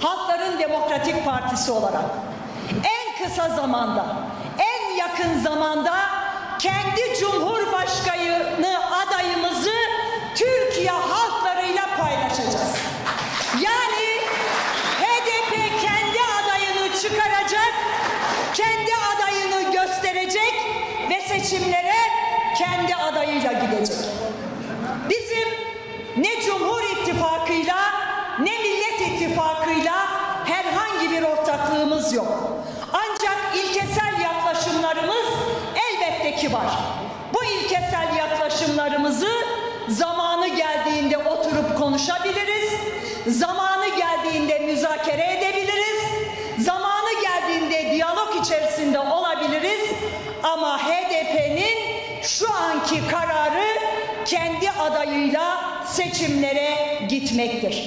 Halkların Demokratik Partisi olarak en kısa zamanda, en yakın zamanda kendi Cumhurbaşkanı adayımızı Türkiye halklarıyla paylaşacağız. Yani HDP kendi adayını çıkaracak, kendi adayını gösterecek ve seçimlere kendi adayıyla gidecek. Bizim ne Cumhur İttifakı'yla ne Millet İttifakı'yla herhangi bir ortaklığımız yok. Ancak ilkesel yaklaşımlarımız elbette ki var. Bu ilkesel yaklaşımlarımızı zamanı geldiğinde oturup konuşabiliriz. Zamanı geldiğinde müzakere edebiliriz. Zamanı geldiğinde diyalog içerisinde olabiliriz. Ama HDP'nin şu anki kararı kendi adayıyla seçimlere gitmektir.